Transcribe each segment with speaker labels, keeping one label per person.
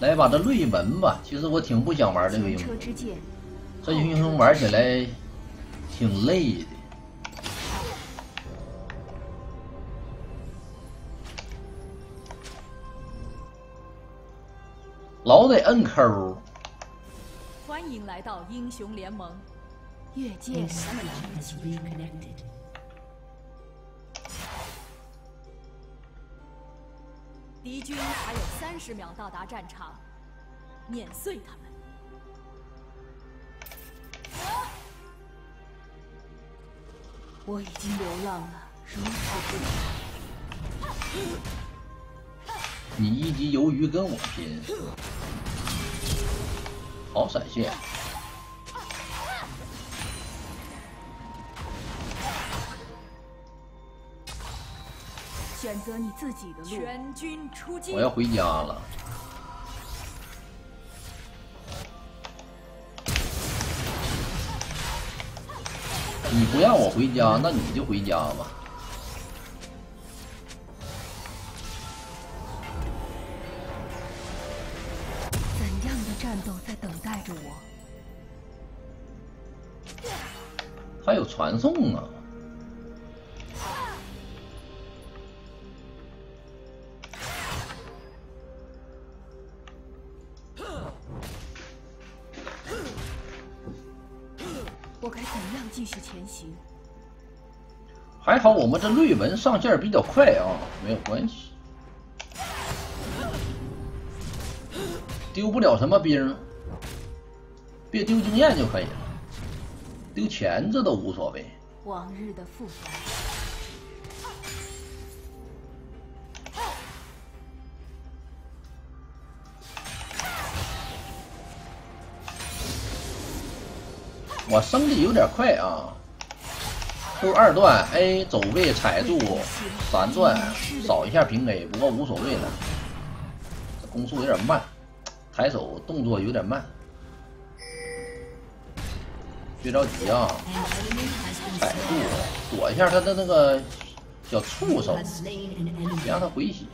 Speaker 1: 来把这瑞文吧，其实我挺不想玩这个英雄，这英雄玩起来挺累的。老得摁 Q。
Speaker 2: 欢迎来到英雄联盟，越界。敌军还有三十秒到达战场，碾碎他们。我已经流浪了如此多年。
Speaker 1: 你一级鱿鱼跟我拼，好闪现！
Speaker 2: 选择你自己的路。全军出击！
Speaker 1: 我要回家了。你不让我回家，那你就回家吧。
Speaker 2: 怎样的战斗在等待着我？
Speaker 1: 还有传送啊！
Speaker 2: 继续前行。
Speaker 1: 还好我们这瑞文上线比较快啊，没有关系，丢不了什么兵，别丢经验就可以了，丢钱这都无所谓。
Speaker 2: 往日的负担。
Speaker 1: 我升的有点快啊！Q 二段 A 走位踩住，三段扫一下平 A，不过无所谓了。这攻速有点慢，抬手动作有点慢。别着急啊，踩住，躲一下他的那个小触手，别让他回血。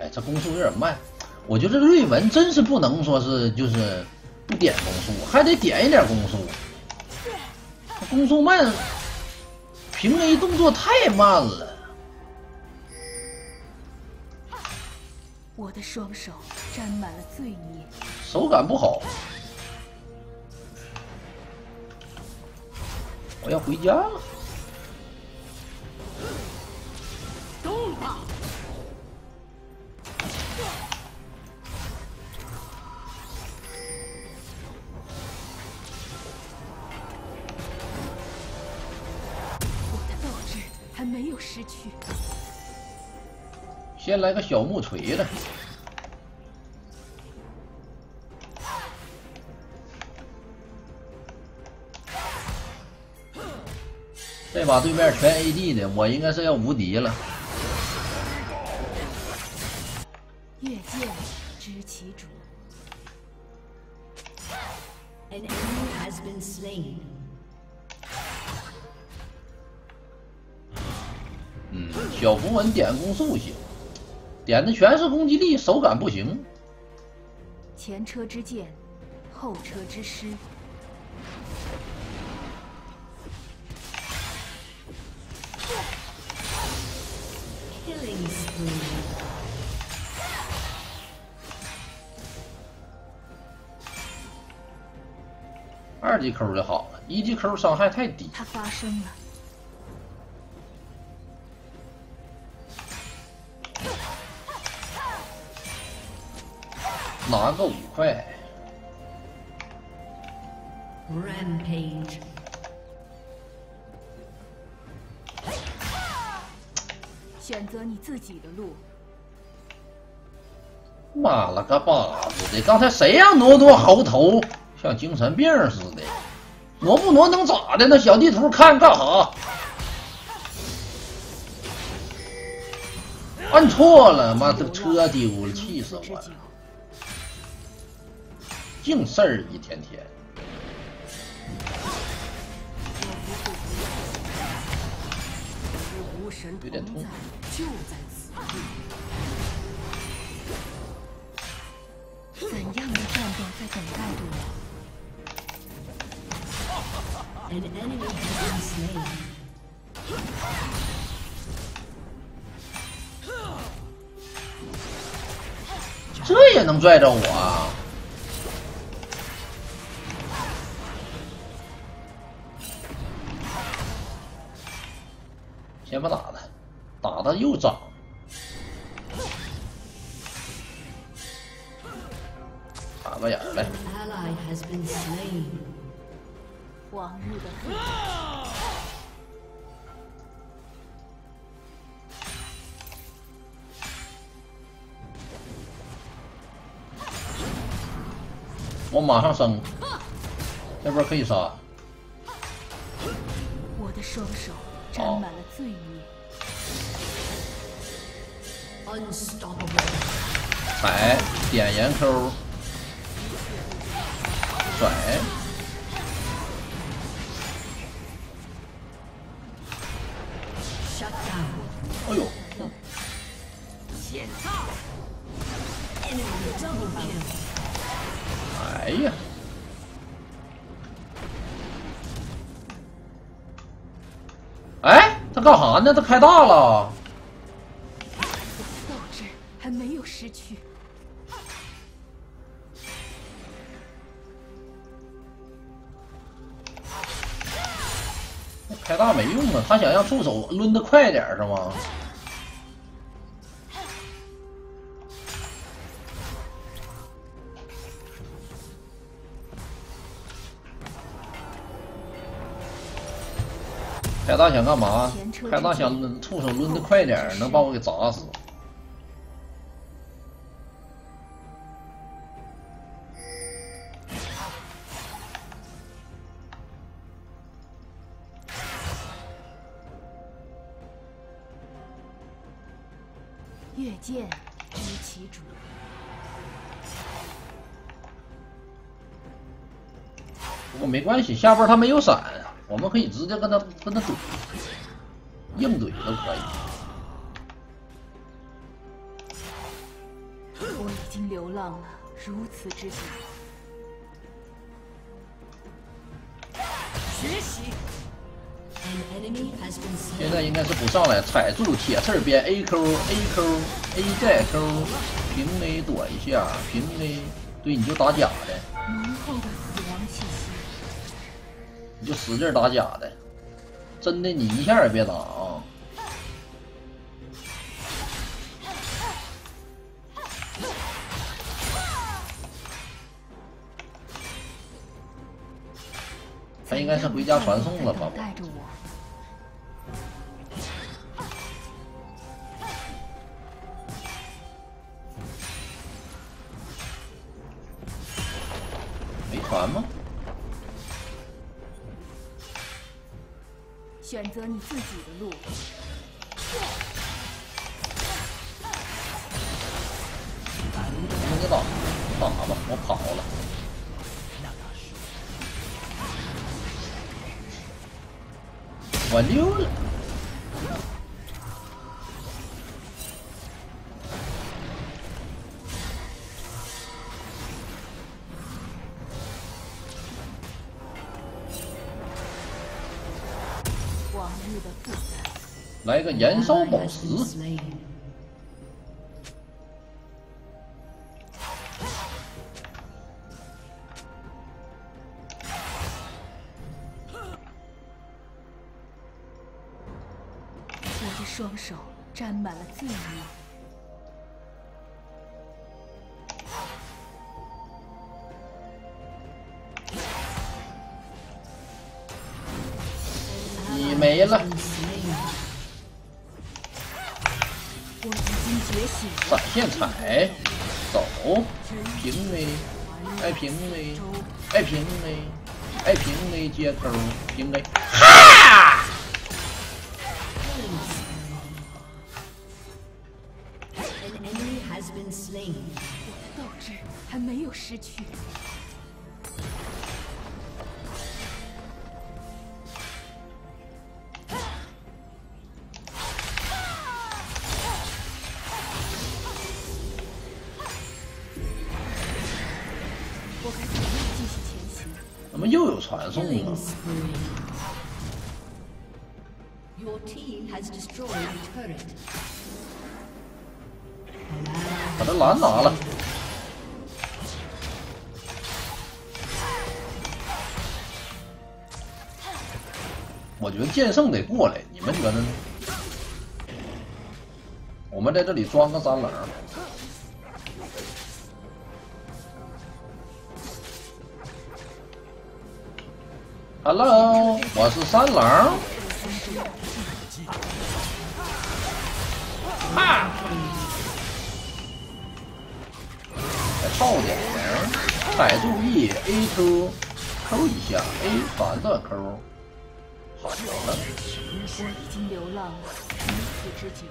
Speaker 1: 哎，这攻速有点慢，我觉得瑞文真是不能说是就是。不点攻速，还得点一点攻速。攻速慢，平 A 动作太慢了。
Speaker 2: 我的双手沾满了罪孽，
Speaker 1: 手感不好。我要回家了。先来个小木锤子。这把对面全 AD 的，我应该是要无敌了。
Speaker 2: 越界知其主。An enemy has been slain.
Speaker 1: 小符文点攻速行，点的全是攻击力，手感不行。
Speaker 2: 前车之鉴，后车之师。
Speaker 1: 二级 Q 就好了，一级 Q 伤害太低。
Speaker 2: 它发生了。
Speaker 1: 拿个五块。
Speaker 2: Rampage。选择你自己的路。
Speaker 1: 妈了个巴子的！刚才谁让挪挪猴头，像精神病似的？挪不挪能咋的？那小地图看干哈？按错了，妈这车丢了，气死我了！净事儿一天天。有点痛。
Speaker 3: 怎样的战
Speaker 1: 斗在等待着我？
Speaker 3: 这
Speaker 2: 也能拽着我？
Speaker 1: 我马上升，这波可以杀。
Speaker 2: 我的双手沾满了罪孽。
Speaker 3: Unstoppable.
Speaker 1: 踩点岩 Q，甩，哎，他开大了，
Speaker 2: 斗志还没有失去。
Speaker 1: 开大没用啊！他想让助手抡得快点是吗？开大想干嘛？开大想抡触手抡的快点儿，能把我给砸死。
Speaker 2: 越剑知其主。
Speaker 1: 不过没关系，下波他没有闪，我们可以直接跟他跟他怼，硬怼都可以。
Speaker 2: 我已经流浪了如此之久，学习
Speaker 1: 现在应该是不上来，踩住铁刺儿边 A Q A Q A 再 Q，平 A 躲一下，平 A，对，你就打假的，
Speaker 2: 浓厚的死亡气息。
Speaker 1: 你就使劲打假的，真的你一下也别打啊！他应该是回家传送了吧？
Speaker 2: 择你自己的路。
Speaker 1: 那就打，打吧，我跑了。我溜了。来个燃烧宝石
Speaker 2: 我的双手沾满了罪孽。
Speaker 1: 你没了
Speaker 2: 我已经觉醒
Speaker 1: 闪现踩走平 a 爱平 a 爱平 a 爱平 a 接招平 a
Speaker 3: 哈
Speaker 2: 我的斗志还没有失去。
Speaker 1: 传送啊。把这蓝拿了。我觉得剑圣得过来，你们觉得呢？我们在这里装个三棱。Hello，我是三郎。啊！再套点儿，踩注意 A Q，扣一下 A 反的扣，好了，
Speaker 2: 我已经流浪了如此之久，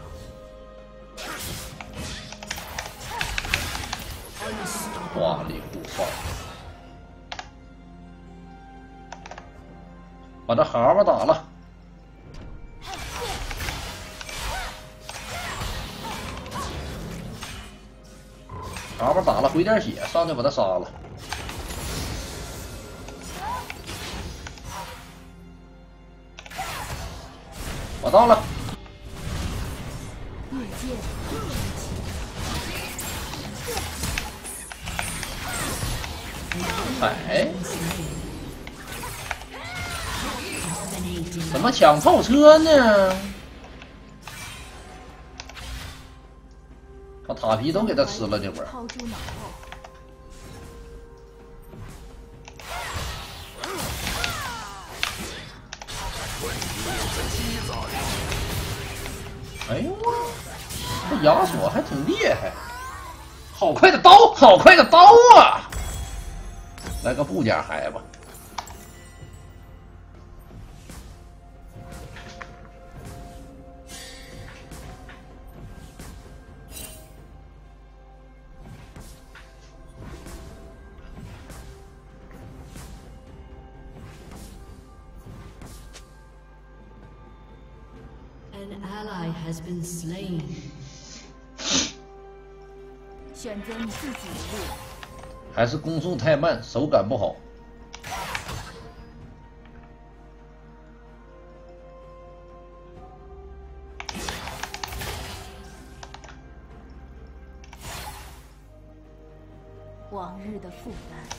Speaker 1: 哇里胡哨，把这蛤蟆打了。蛤蟆打了，回点血，上去把他杀了。我到了，哎，怎么抢炮车呢？把塔皮都给他吃了，这会儿。哎呦我，这亚索还挺厉害，好快的刀，好快的刀啊！来个布甲海吧。
Speaker 3: An ally has been slain.
Speaker 2: 选择你自己的路，
Speaker 1: 还是攻速太慢，手感不好。
Speaker 2: 往日的负担。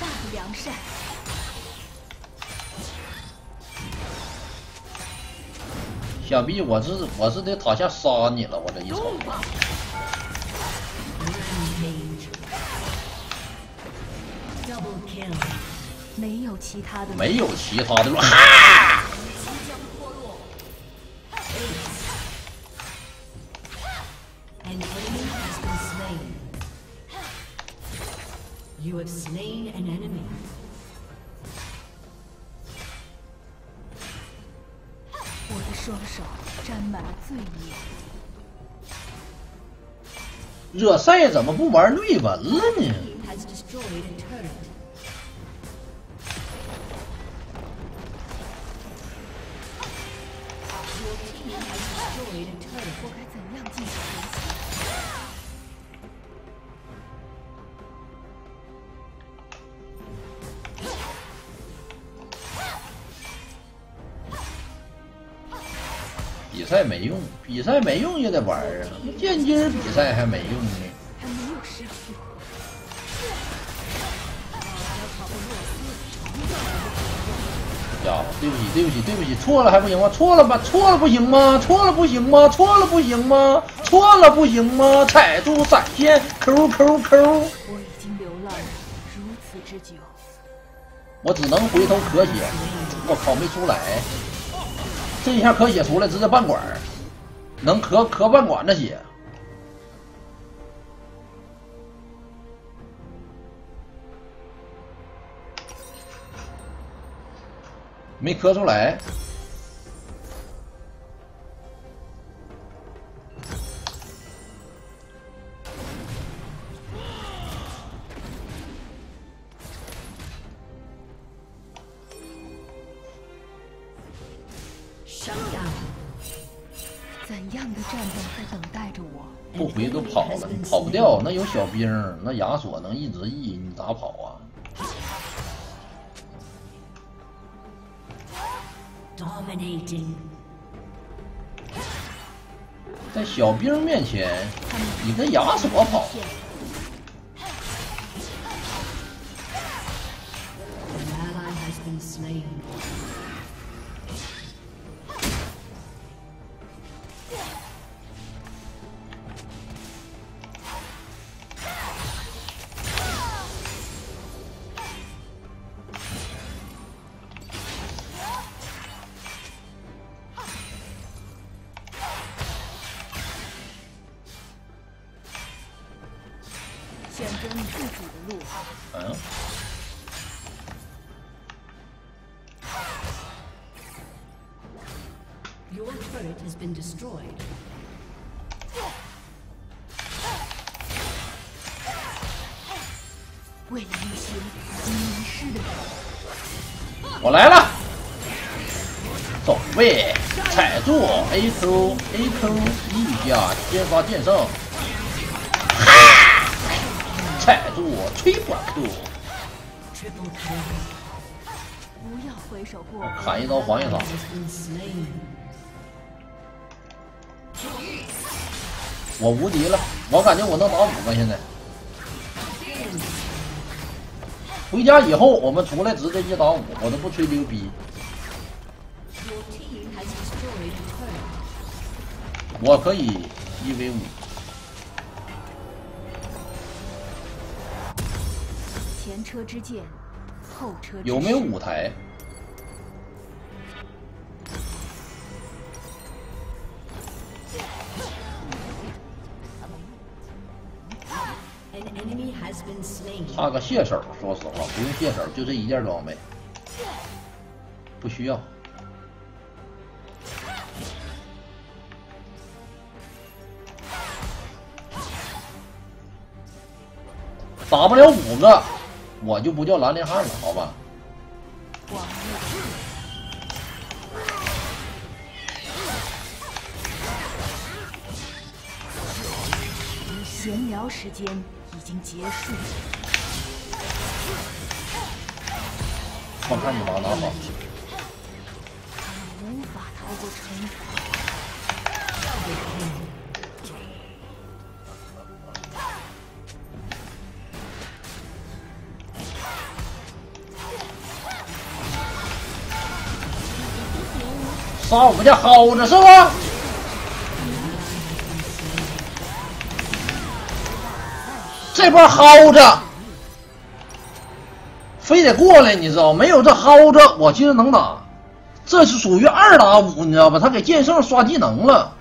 Speaker 2: 大的良善，
Speaker 1: 想必我是我是得塔下杀你了，我这一瞅.
Speaker 2: 没有其他的
Speaker 1: 没有其他的路。哈！热赛怎么不玩瑞文了呢？
Speaker 2: 我该怎样进行？
Speaker 1: 没用，比赛没用也得玩啊！剑姬比赛还没用呢。
Speaker 2: 还没有失去。
Speaker 1: 呀，对不起，对不起，对不起，错了还不行吗？错了吧？错了不行吗？错了不行吗？错了不行吗？错了不行吗？踩住闪现，Q Q Q，
Speaker 2: 我已经流浪如此之久，
Speaker 1: 我只能回头咳血。我靠，没出来，这一下咳血出来，直接半管，能咳咳半管子血。没咳出来，
Speaker 2: 怎样的战斗在等待着我？
Speaker 1: 不回都跑了，你跑不掉。那有小兵，那亚索能一直 E，你咋跑啊
Speaker 3: ？Dominating.
Speaker 1: 在小兵面前，你跟亚索跑，
Speaker 2: 选择你自己的路。
Speaker 1: 嗯
Speaker 3: ，Your turret has been destroyed.
Speaker 2: 为了那些已经迷失的人，
Speaker 1: 我来了，走位，踩住 A Q A Q 一下，先发剑圣，哈，踩住吹管
Speaker 3: Q，Triple kill.
Speaker 2: 不要回首过。
Speaker 1: 砍一刀还一刀.我无敌了，我感觉我能打五个现在。回家以后，我们出来直接一打五，我都不吹牛逼.我可以一 v 五。
Speaker 2: 车之鉴，后车之
Speaker 1: 有没有
Speaker 2: 师
Speaker 1: 舞台.差个血手，说实话，不用蟹手，就这一件装备，不需要。打不了五个，我就不叫兰陵汉了，好吧？
Speaker 2: 闲聊时间已经结束，
Speaker 1: 我看你往哪跑。
Speaker 2: 无法逃过惩罚。
Speaker 1: 杀我们家耗子是吧？这波耗子非得过来，你知道？没有这耗子，我其实能打。这是属于二打五，你知道吧？他给剑圣刷技能了。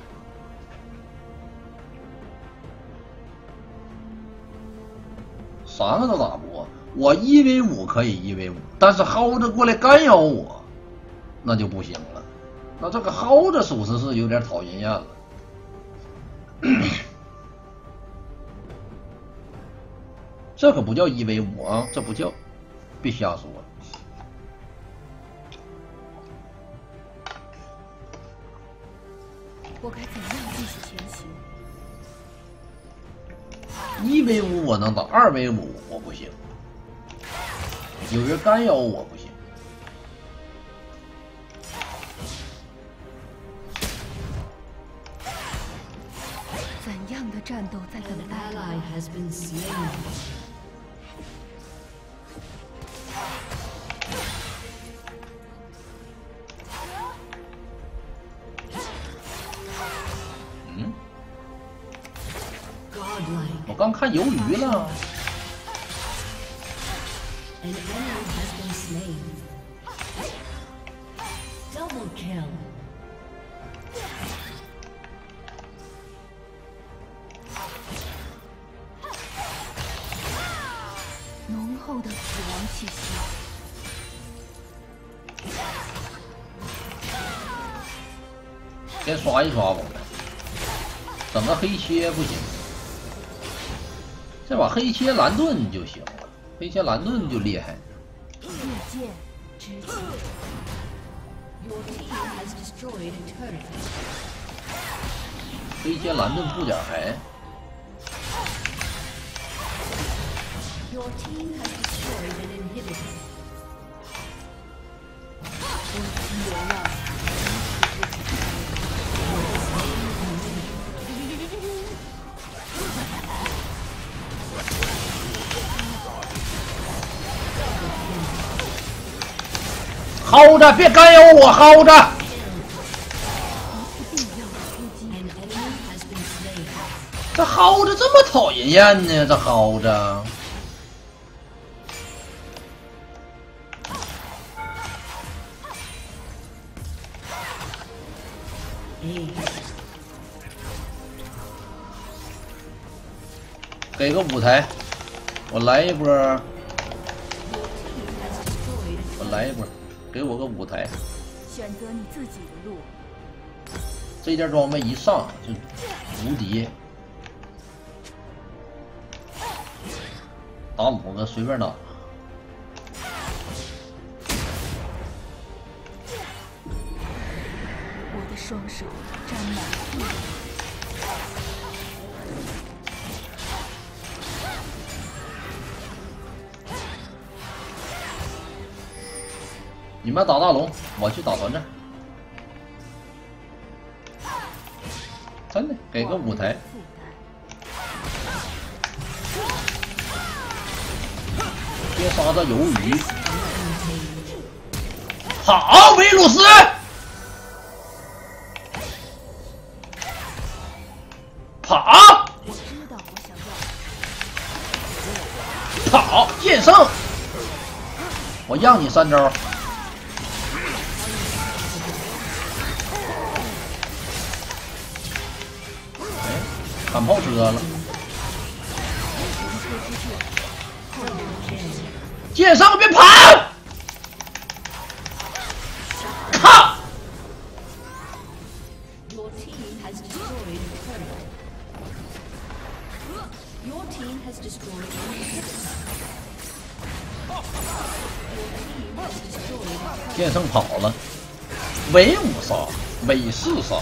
Speaker 1: 三个都打不过，我一 v 五可以一 v 五，但是耗子过来干扰我，那就不行了。那这个耗子属实是有点讨人厌了。这可不叫一 v 五啊，这不叫，别瞎说。
Speaker 2: 我该怎样继续前行？
Speaker 1: 一 v 五我能打，二 v 五我不行，有人干扰我不行。
Speaker 2: 战斗在等待着
Speaker 3: ally
Speaker 2: 我
Speaker 3: ？has been slain.
Speaker 1: 嗯，我刚看鱿鱼了
Speaker 3: ，An enemy has been slain. Double kill.
Speaker 2: 气息。
Speaker 1: 先刷一刷吧，整个黑切不行，这把黑切蓝盾就行了，黑切蓝盾就厉害。
Speaker 2: 越见知己
Speaker 3: ，Your team has destroyed a turret.
Speaker 1: 飞接蓝盾布甲牌，别干扰我耗着。这耗子这么讨人厌呢这耗子
Speaker 3: 嗯
Speaker 1: 给个舞台我来一波我来一波给我个舞台。
Speaker 2: 选择你自己的路。
Speaker 1: 这件装备一上就无敌，打五个随便打。
Speaker 2: 我的双手沾满
Speaker 1: 你们打大龙，我去打团战。真的，给个舞台。别杀这鱿鱼。好，维鲁斯。跑
Speaker 2: 我知道我想要。
Speaker 1: 跑，剑圣。我让你三招。
Speaker 3: Your team has destroyed a turret.
Speaker 1: 剑圣跑了，唯五杀，韦四杀。